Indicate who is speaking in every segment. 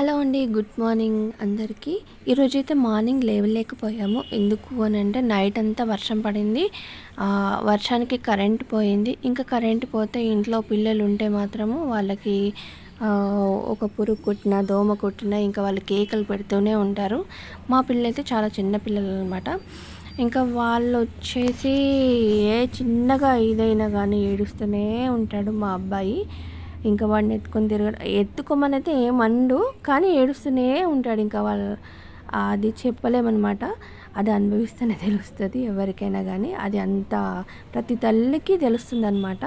Speaker 1: Hello అండి good morning అందరికీ. ఈరోజైతే మార్నింగ్ లేవలేకపోయాము. ఎందుకు అని అంటే నైట్ అంతా వర్షం పడింది. వర్షానికి కరెంట్ పోయింది. ఇంకా కరెంట్ పోతే ఇంట్లో పిల్లలు ఉంటే మాత్రము వాళ్ళకి ఒక పురుగు కుట్టిన దోమ కుట్టిన ఇంకా వాళ్ళు కేకలు పెడుతూనే ఉంటారు. మా పిల్లలైతే చాలా చిన్న పిల్లలు అనమాట ఇంకా వాళ్ళు వచ్చేసి ఏ చిన్నగా ఏదైనా కానీ ఏడుస్తూనే ఉంటాడు మా అబ్బాయి. ఇంకా వాడిని ఎత్తుకొని తిరగ ఎత్తుకోమని అయితే ఏమండు కానీ ఏడుస్తూనే ఉంటాడు ఇంకా వాళ్ళ అది చెప్పలేమన్నమాట అది అనుభవిస్తేనే తెలుస్తుంది ఎవరికైనా కానీ అది అంత ప్రతి తల్లికి తెలుస్తుంది అనమాట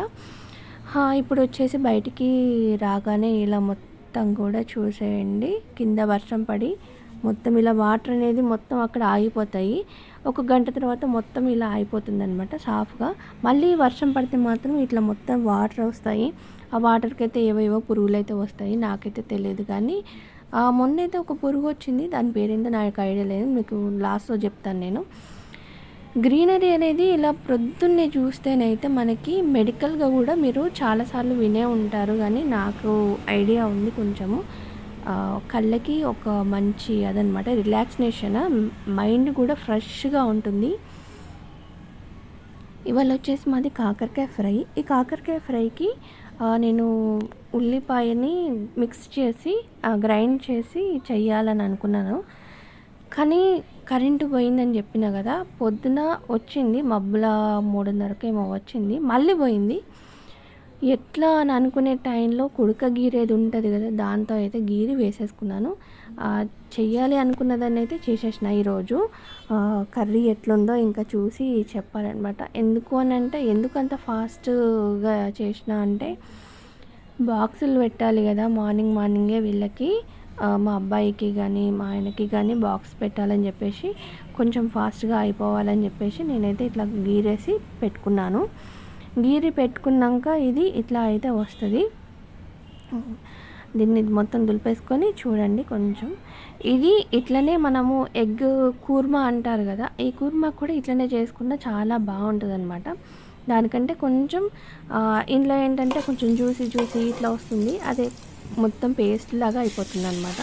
Speaker 1: ఇప్పుడు వచ్చేసి బయటికి రాగానే ఇలా మొత్తం కూడా చూసేయండి. కింద వర్షం పడి మొత్తం ఇలా వాటర్ అనేది మొత్తం అక్కడ ఆగిపోతాయి. ఒక గంట తర్వాత మొత్తం ఇలా అయిపోతుంది అనమాట సాఫ్గా. మళ్ళీ వర్షం పడితే మాత్రం ఇట్లా మొత్తం వాటర్ వస్తాయి. ఆ వాటర్కి అయితే ఏవేవో పురుగులు అయితే వస్తాయి నాకైతే తెలియదు కానీ ఆ, మొన్న అయితే ఒక పురుగు వచ్చింది. దాని పేరేంటో నాకు ఐడియా లేదు. మీకు లాస్ట్లో చెప్తాను నేను. గ్రీనరీ అనేది ఇలా ప్రొద్దున్నే చూస్తేనైతే మనకి మెడికల్గా కూడా మీరు చాలాసార్లు వినే ఉంటారు కానీ నాకు ఐడియా ఉంది కొంచెము. కళ్ళకి ఒక మంచి అదనమాట రిలాక్సినేషన్ మైండ్ కూడా ఫ్రెష్గా ఉంటుంది. ఇవాళ వచ్చేసి మాది కాకరకాయ ఫ్రై. ఈ కాకరకాయ ఫ్రైకి నేను ఉల్లిపాయని మిక్స్ చేసి గ్రైండ్ చేసి చెయ్యాలని అనుకున్నాను. కానీ కరెంటు పోయిందని చెప్పిన కదా పొద్దున వచ్చింది మబ్బుల మూడున్నరకేమో వచ్చింది మళ్ళీ పోయింది. ఎట్లా అని అనుకునే టైంలో కుడక గీరేది ఉంటుంది కదా దాంతో అయితే గీరి వేసేసుకున్నాను. ఆ, చెయ్యాలి అనుకున్నదాన్ని అయితే చేసేసిన ఈరోజు. కర్రీ ఎట్లుందో ఇంకా చూసి చెప్పాలన్నమాట. ఎందుకు అని అంటే ఎందుకు అంత ఫాస్ట్గా చేసిన అంటే బాక్సులు పెట్టాలి కదా మార్నింగ్ మార్నింగే వీళ్ళకి. మా అబ్బాయికి కానీ మా ఆయనకి కానీ బాక్స్ పెట్టాలని చెప్పేసి కొంచెం ఫాస్ట్గా అయిపోవాలని చెప్పేసి నేనైతే ఇట్లా గీరేసి పెట్టుకున్నాను. గీరి పెట్టుకున్నాక ఇది ఇట్లా అయితే వస్తుంది. దీన్ని మొత్తం దులిపేసుకొని చూడండి కొంచెం. ఇది ఇట్లనే మనము ఎగ్ కూర్మా అంటారు కదా ఈ కూర్మా కూడా ఇట్లనే చేసుకున్న చాలా బాగుంటుంది అనమాట దానికంటే కొంచెం ఇందులో ఏంటంటే కొంచెం జ్యూసీ జ్యూసీ ఇట్లా వస్తుంది. అదే మొత్తం పేస్ట్ లాగా అయిపోతుంది అనమాట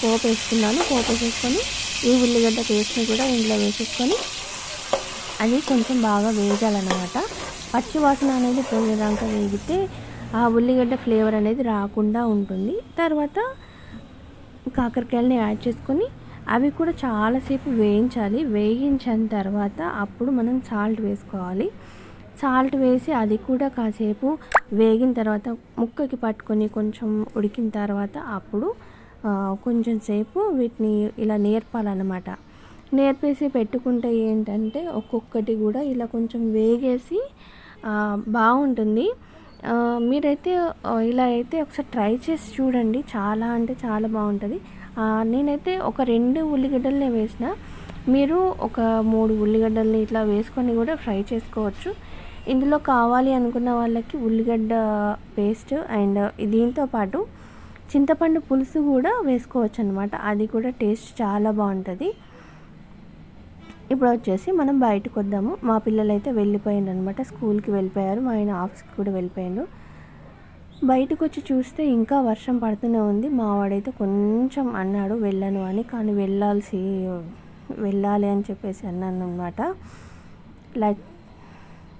Speaker 1: పోపు వేసుకున్నాను పోపు వేసేసుకొని ఈ ఉల్లిగడ్డ పేస్ట్ని కూడా ఇందులో వేసేసుకొని అది కొంచెం బాగా వేగాలన్నమాట. పచ్చి వాసన అనేది పోయేదాకా వేగితే ఆ ఉల్లిగడ్డ ఫ్లేవర్ అనేది రాకుండా ఉంటుంది. తర్వాత కాకరకాయలని యాడ్ చేసుకొని అవి కూడా చాలాసేపు వేయించాలి. వేయించిన తర్వాత అప్పుడు మనం సాల్ట్ వేసుకోవాలి. సాల్ట్ వేసి అది కూడా కాసేపు వేగిన తర్వాత ముక్కకి పట్టుకొని కొంచెం ఉడికిన తర్వాత అప్పుడు కొంచెం సేపు వీటిని ఇలా నేర్పాలన్నమాట. నేర్పేసి పెట్టుకుంటే ఏంటంటే ఒక్కొక్కటి కూడా ఇలా కొంచెం వేగేసి బాగుంటుంది. మీరైతే ఇలా అయితే ఒకసారి ట్రై చేసి చూడండి. చాలా అంటే చాలా బాగుంటుంది. నేనైతే ఒక రెండు ఉల్లిగడ్డలనే వేసిన. మీరు ఒక మూడు ఉల్లిగడ్డల్ని ఇట్లా వేసుకొని కూడా ఫ్రై చేసుకోవచ్చు. ఇందులో కావాలి అనుకున్న వాళ్ళకి ఉల్లిగడ్డ పేస్ట్ అండ్ దీంతో పాటు చింతపండు పులుసు కూడా వేసుకోవచ్చు అనమాట అది కూడా టేస్ట్ చాలా బాగుంటుంది. ఇప్పుడు వచ్చేసి మనం బయటకు వద్దాము. మా పిల్లలు అయితే వెళ్ళిపోయిండు అనమాట స్కూల్కి వెళ్ళిపోయారు. మా ఆయన ఆఫీస్కి కూడా వెళ్ళిపోయాడు. బయటకు వచ్చి చూస్తే ఇంకా వర్షం పడుతూనే ఉంది. మావాడైతే కొంచెం అన్నాడు వెళ్ళను అని. కానీ వెళ్ళాల్సి వెళ్ళాలి అని చెప్పేసి అన్నాను అనమాట లైక్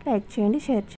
Speaker 1: లైక్ చేయండి షేర్ చేయండి.